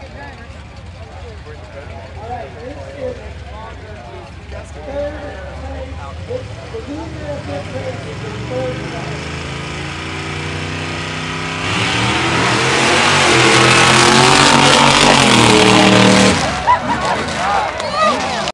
Third place,